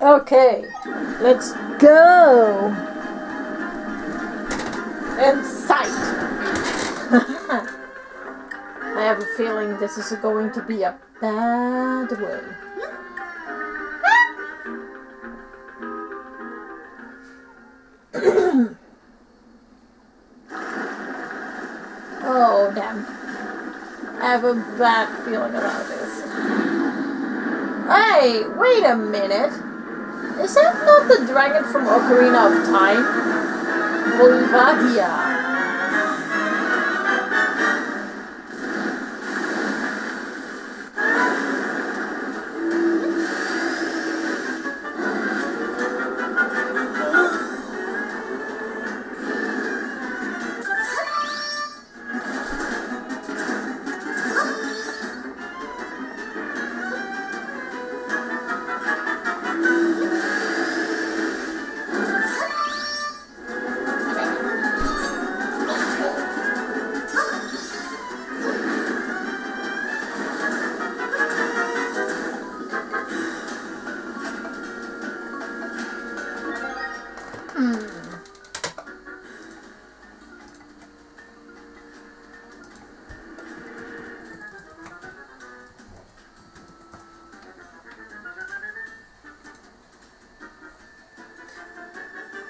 Okay, let's go. Inside. I have a feeling this is going to be a bad way. oh damn. I have a bad feeling about this. Hey, wait a minute. Is that not the dragon from Ocarina of Time? Volvagia.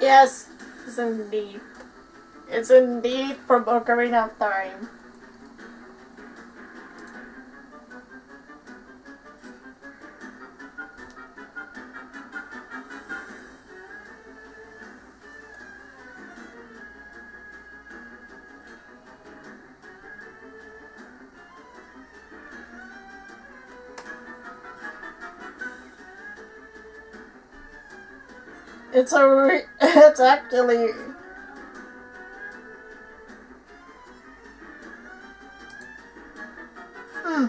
Yes, it's indeed. It's indeed from Ocarina of Time. It's a it's actually Hmm.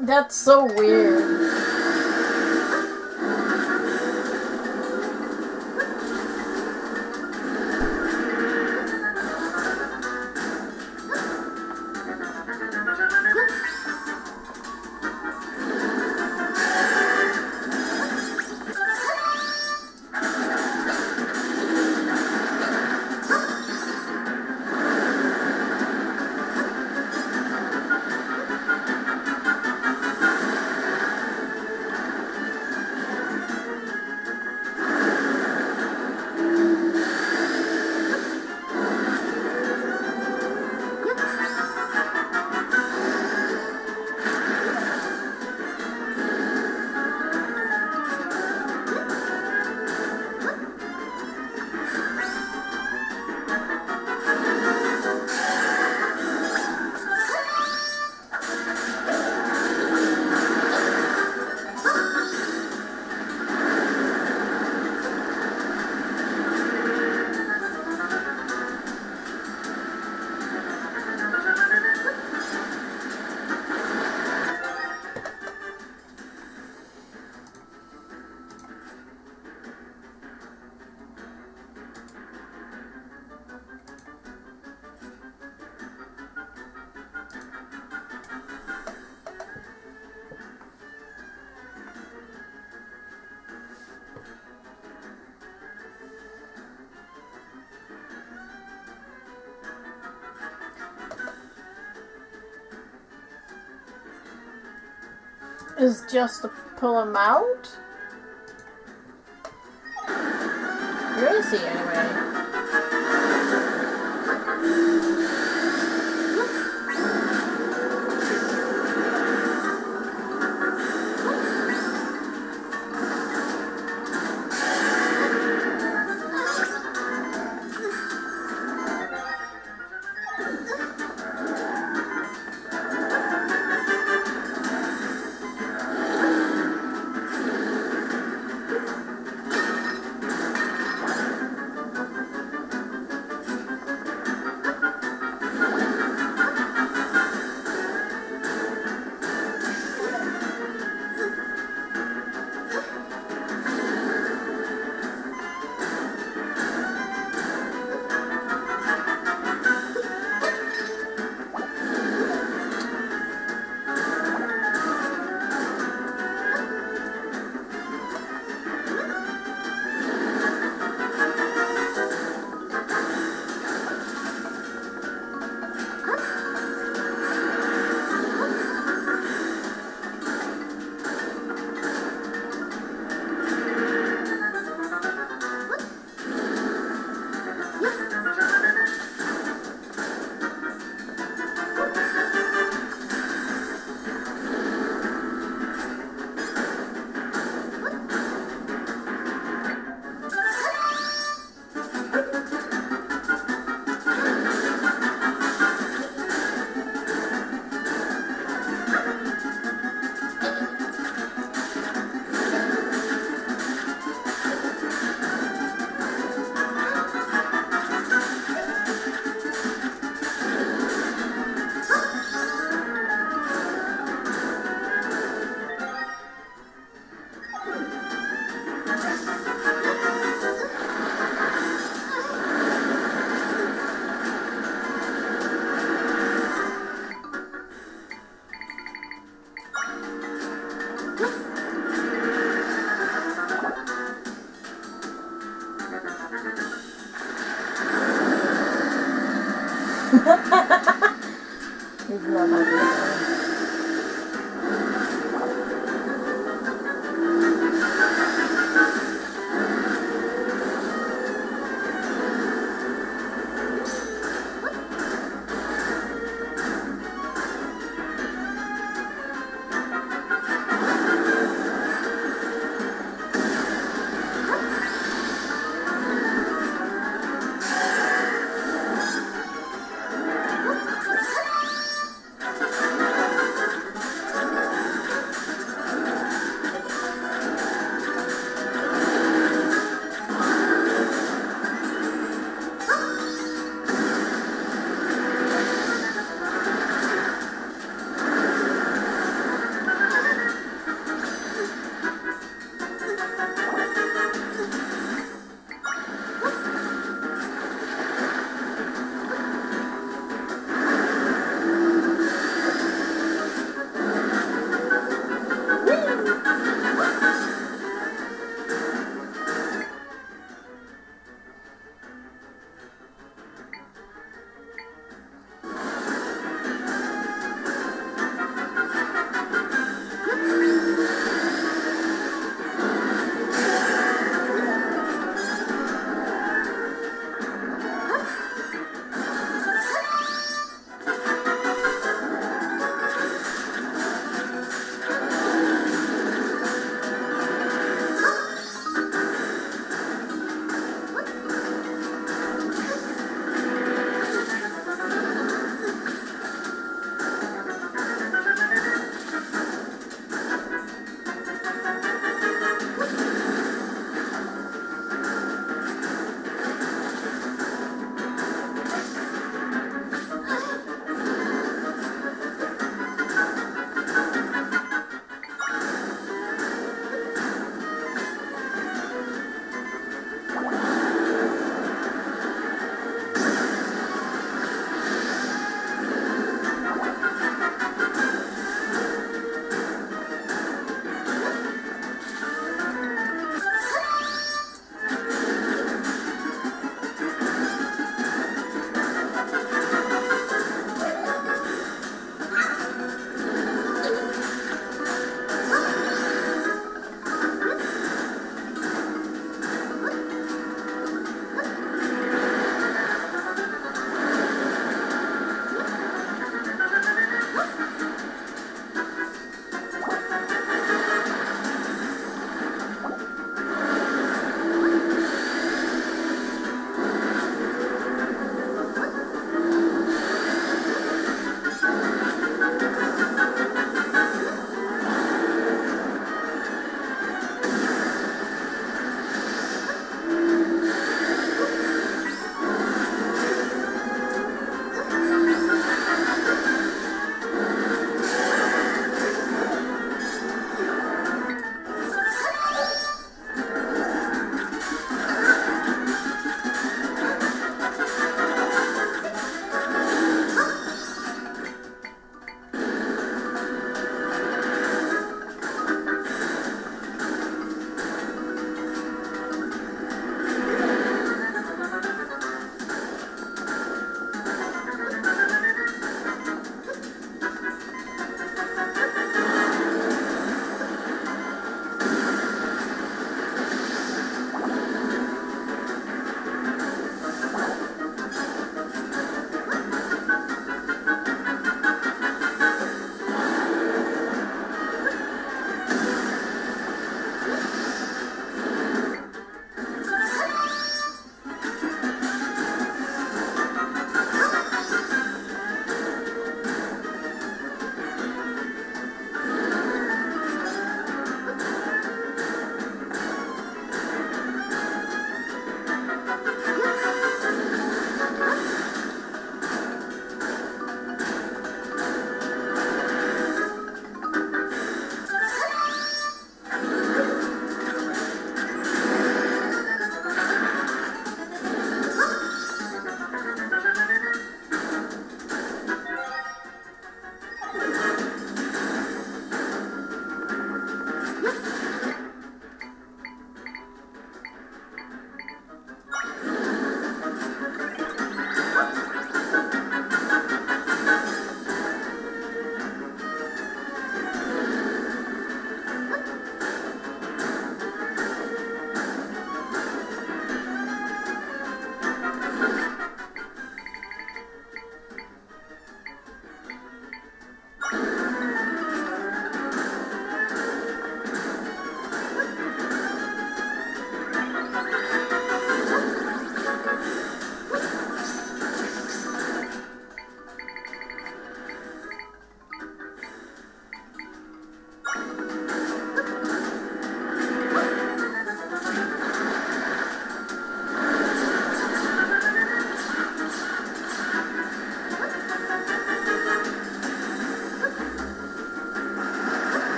That's so weird. Is just to pull him out?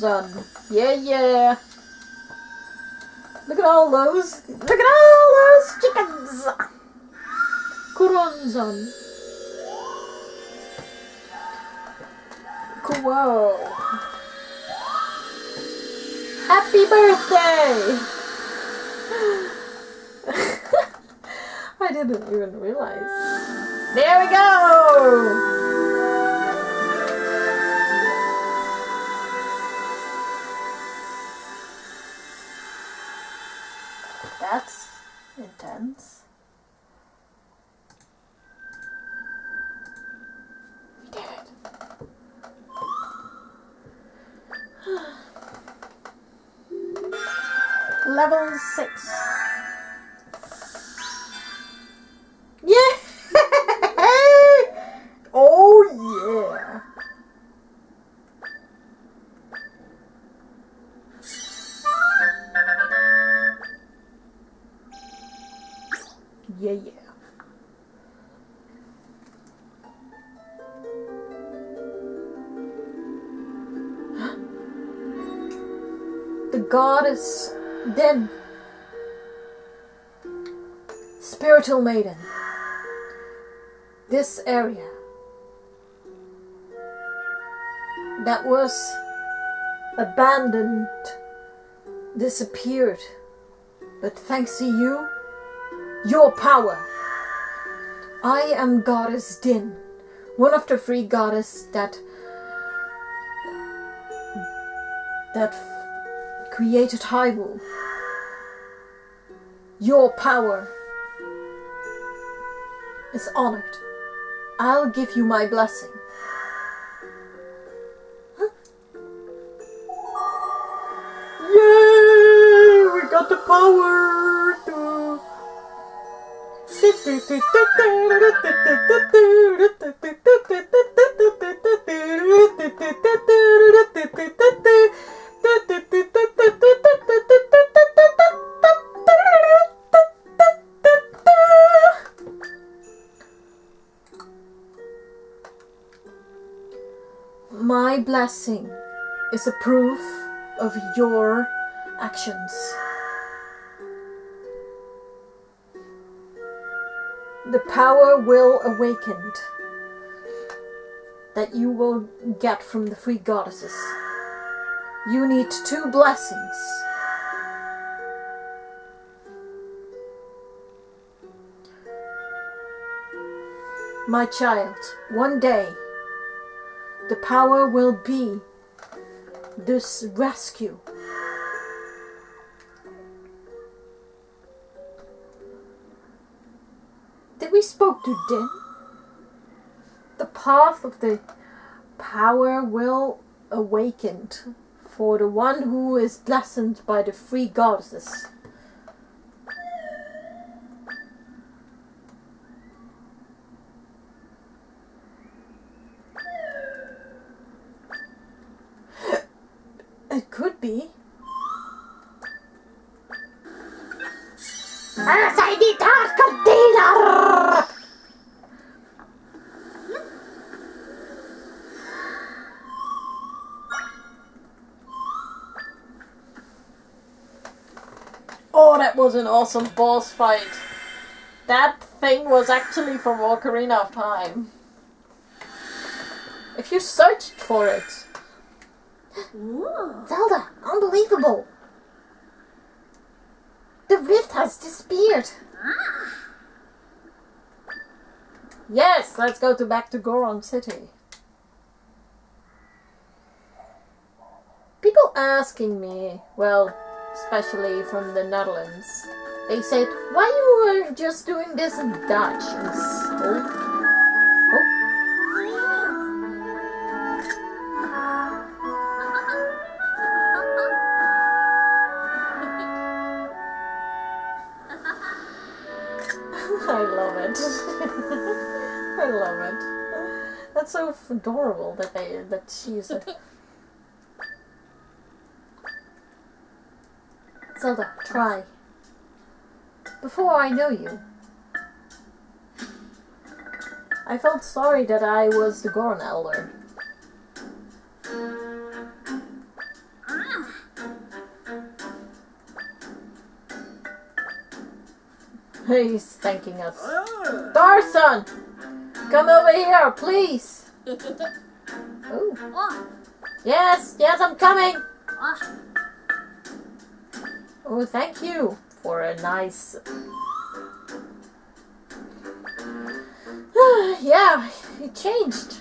Yeah, yeah. Look at all those. Look at all those chickens. Coranzan. Whoa. Happy birthday! I didn't even realize. There we go! The goddess Din. Spiritual maiden. This area that was abandoned disappeared. But thanks to you, your power, I am Goddess Din, one of the three goddesses that that created Hyrule. Your power is honored. I'll give you my blessing. Blessing is a proof of your actions. The power will awakened that you will get from the three goddesses. You need two blessings. My child, one day the power will be this rescue. Did we spoke to Din? The path of the power will awakened for the one who is blessed by the three goddesses. Awesome boss fight. That thing was actually from Ocarina of Time. If you searched for it, Zelda, unbelievable! The rift has disappeared. Yes, let's go to back to Goron City. People asking me, well, especially from the Netherlands, they said, why you were just doing this in Dutch? Oh. I love it. I love it. That's so adorable that they that she's a Zelda, try. Before I know you. I felt sorry that I was the Goron Elder. He's thanking us. Darson! Come over here, please! Oh. Yes, yes, I'm coming! Ah. Oh, thank you for a nice. yeah, it changed.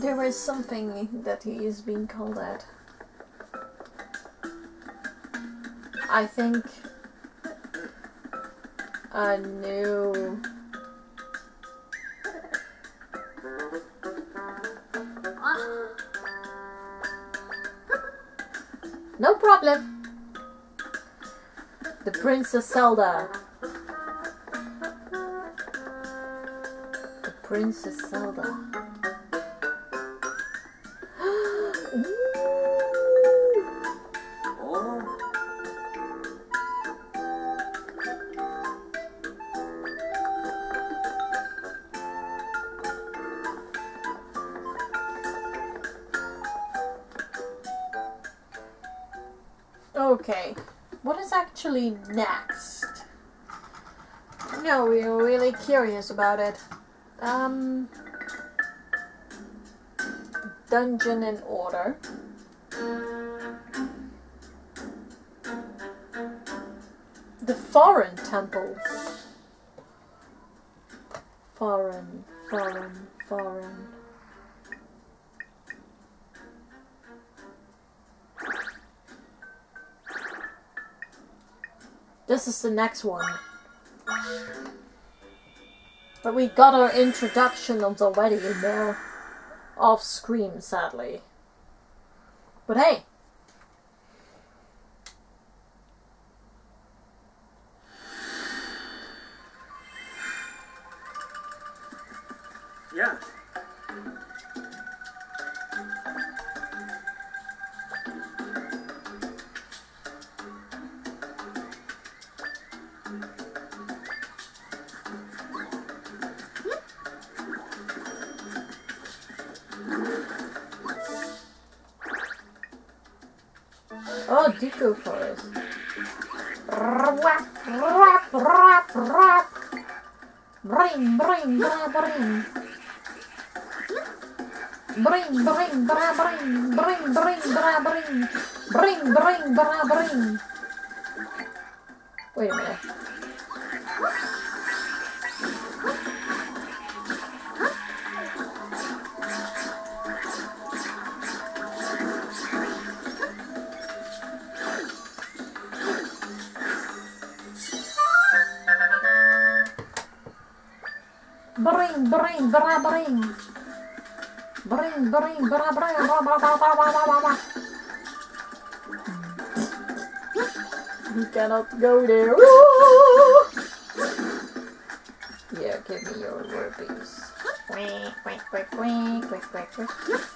There was something that he is being called at. I think a new The Princess Zelda. The Princess Zelda. Next? No, we're really curious about it. Um, dungeon in order. The Faron temples. Faron, Faron, Faron. This is the next one. But we got our introduction introductions already in there. Off screen, sadly. But hey. You cannot go there. Ooh! Yeah, give me your rupees. Quick, quick, quick, quick, quick, quick, quick.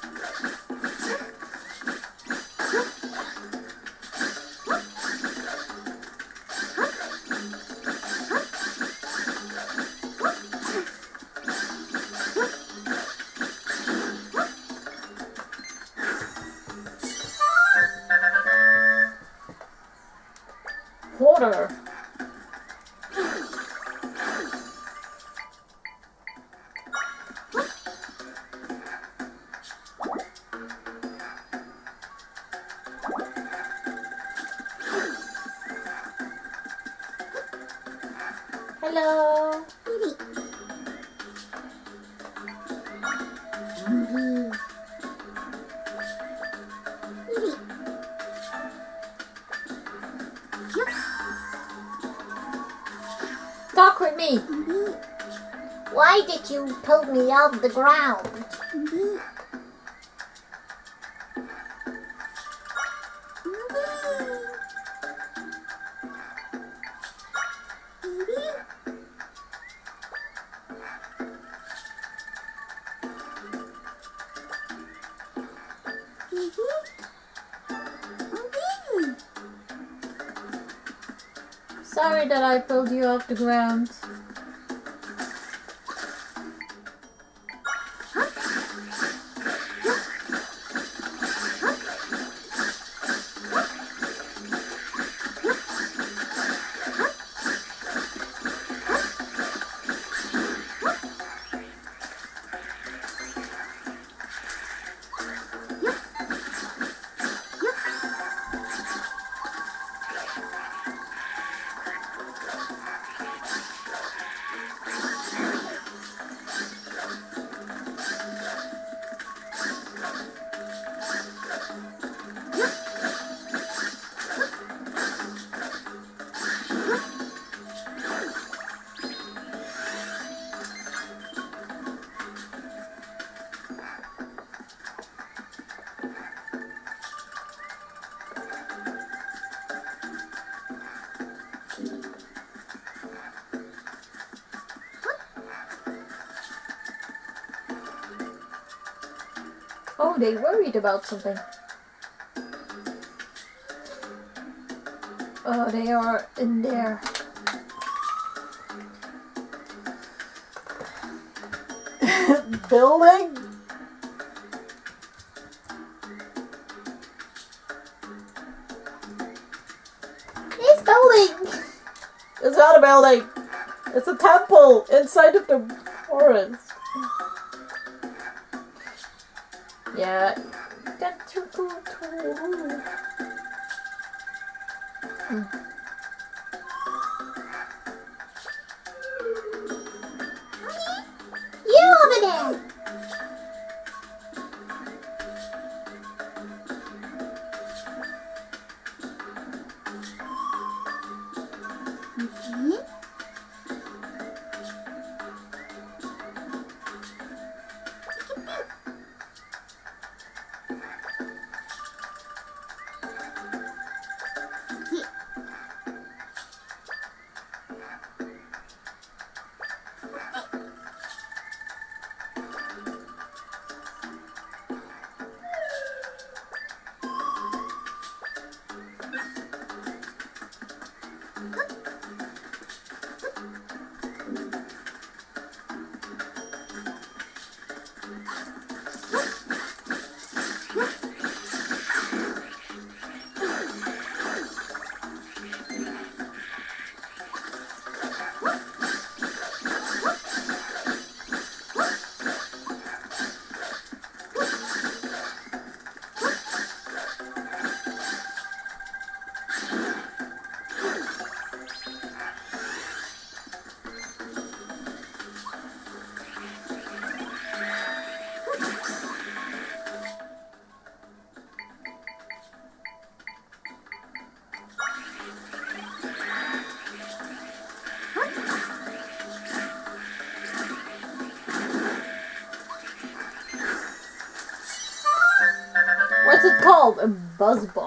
The ground? Sorry that I pulled you off the ground. They worried about something. Oh, they are in there. Building? It's building! It's not a building! It's a temple inside of the forest. Yeah. Got too cool too. Hmm. Called?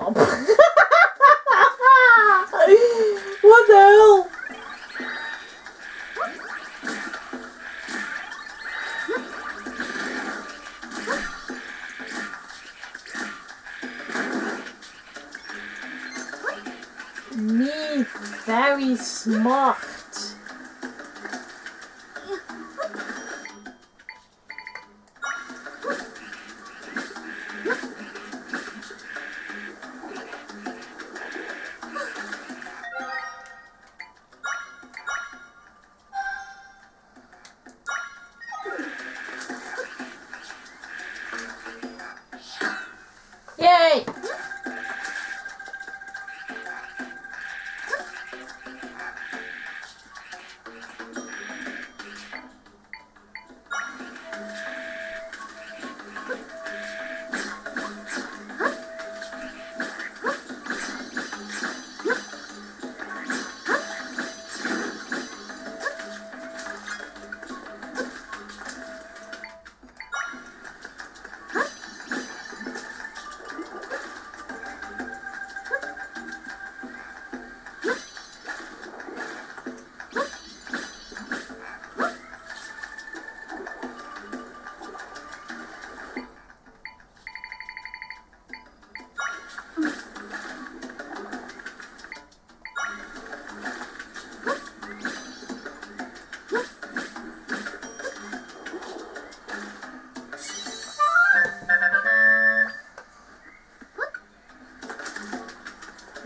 Yay!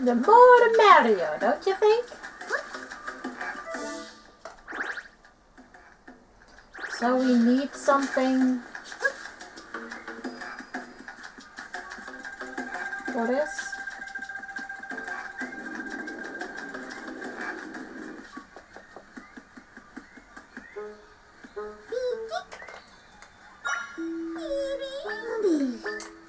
The more the merrier, don't you think? So we need something this. B.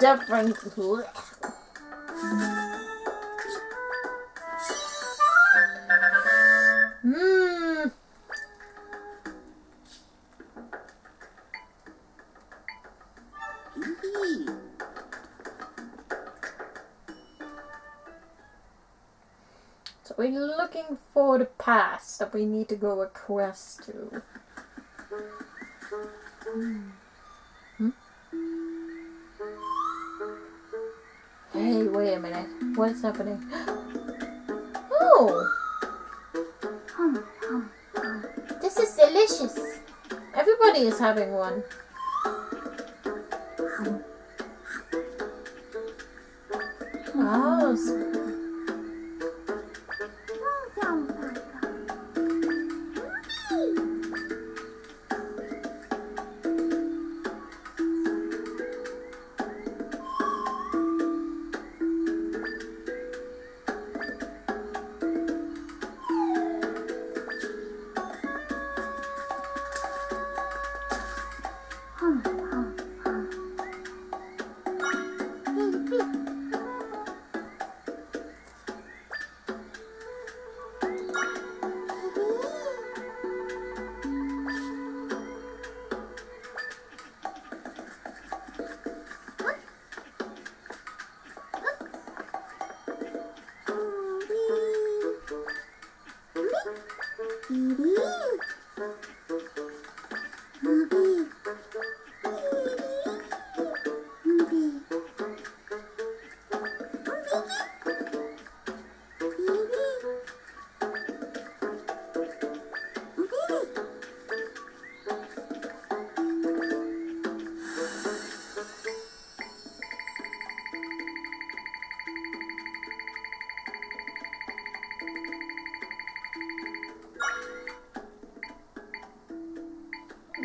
different. Hmm. So we're looking for the past that we need to go across to. Minute. What's happening? Oh! This is delicious. Everybody is having one. Oh,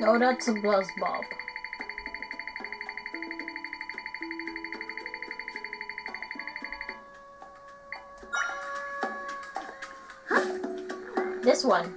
No, that's a Buzz Blob. This one.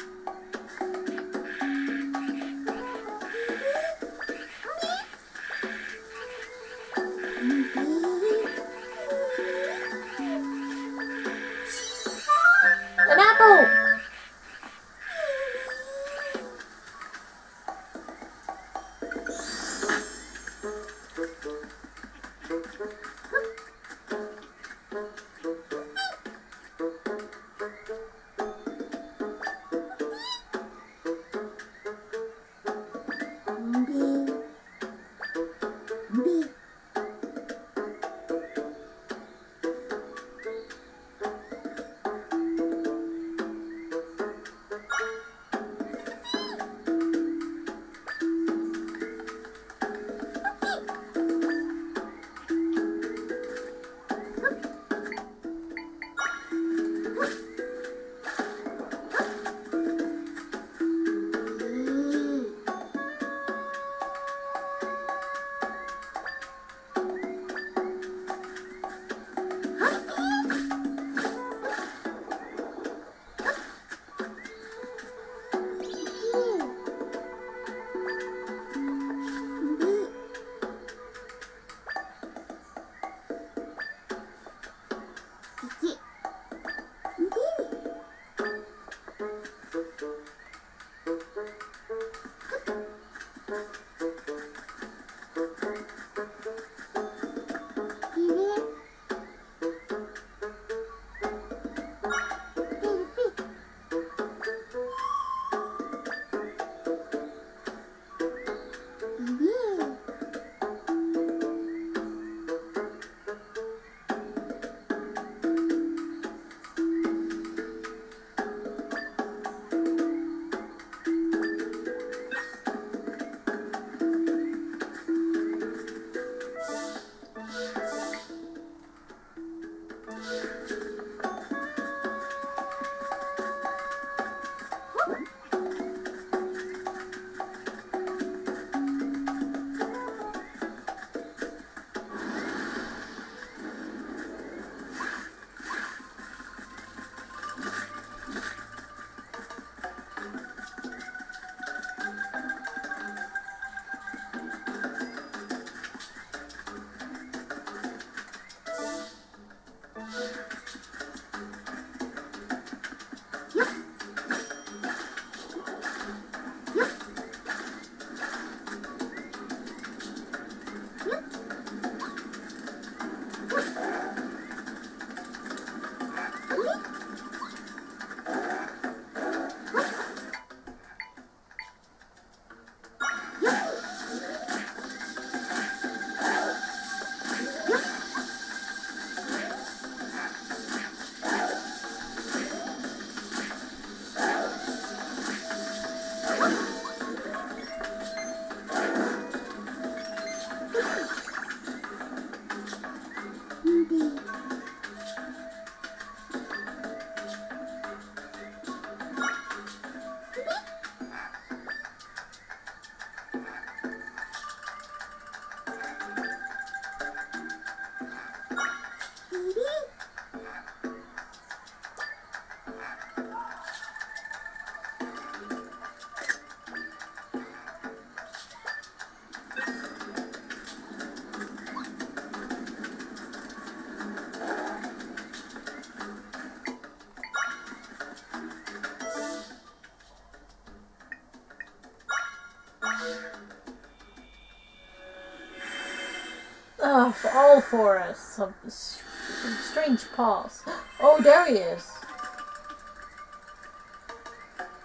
All for us. Some, strange paws. Oh, there he is.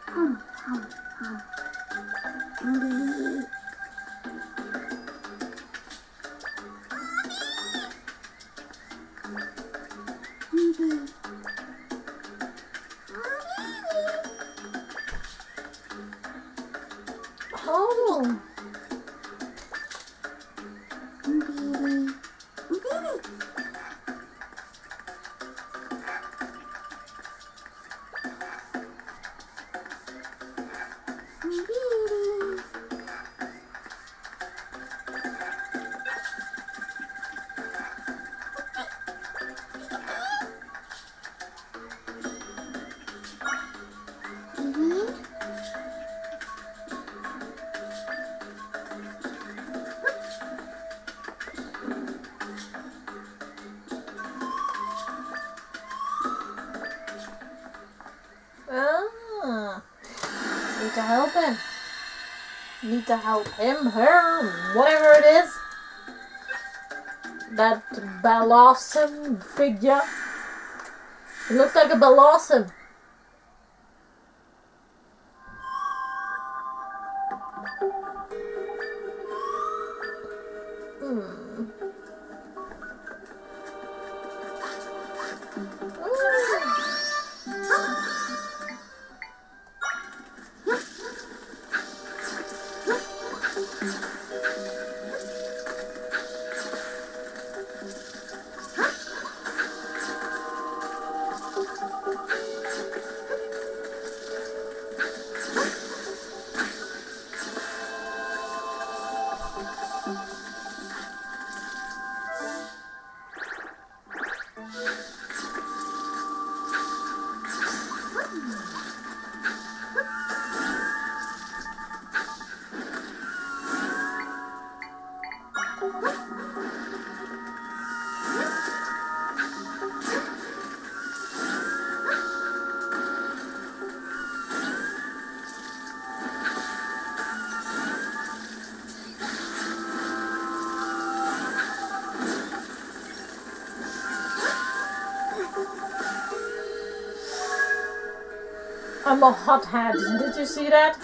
Oh, to help him, her, whatever it is. That Balosum figure. It looks like a Balosum. Hmm. I'm a. Did you see that?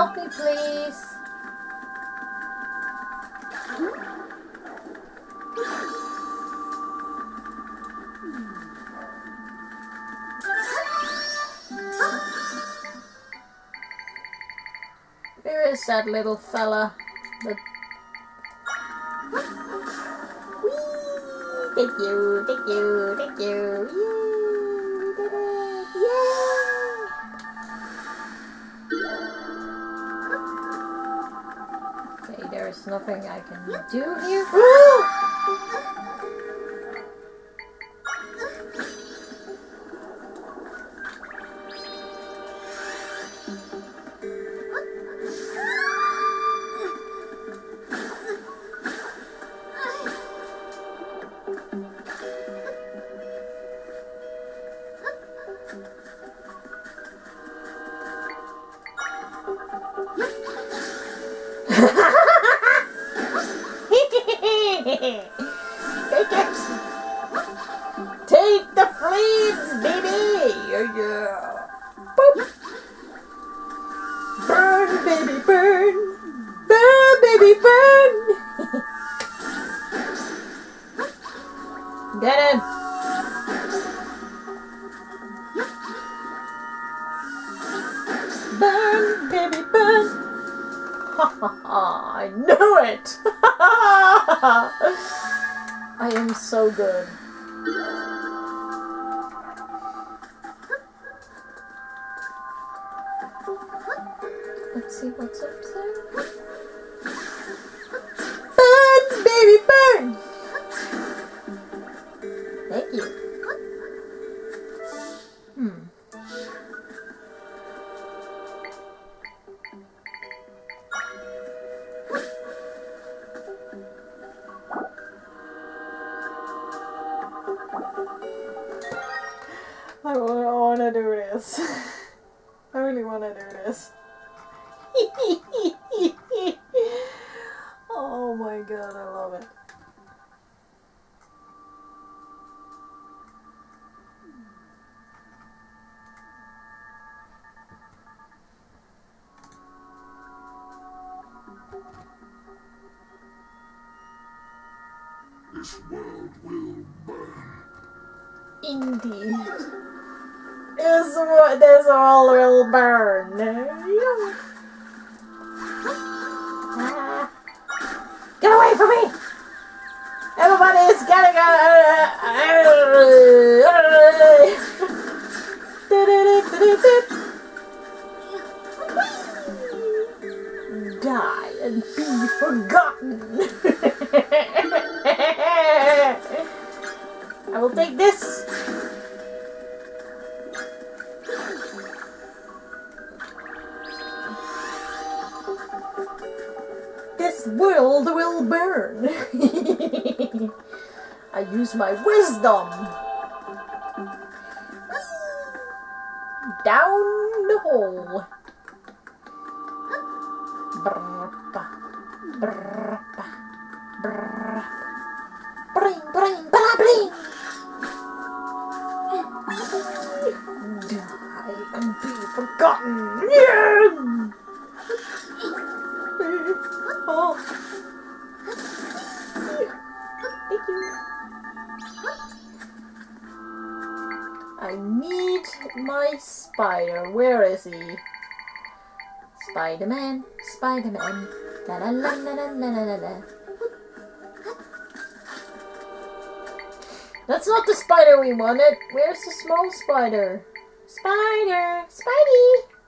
Help me, please. There is that little fella that Thank you, thank you, thank you. Yay. There's nothing I can do here. Burn, baby, burn! Ha ha ha! I knew it! I am so good. Let's see what's up Get away from me! Everybody's gotta go. Die and be forgotten. I will take this. This world will burn. I use my wisdom. Down the hole. Brrrpa, brrrpa, brrrpa. Bring, bring, blah, bring. Die and be forgotten. Yeah. Thank you. I need my spider. Where is he? Spider-Man, Spider-Man. Da -da -la -la -la -la -la -la. That's not the spider we wanted. Where's the small spider? Spider! Spidey!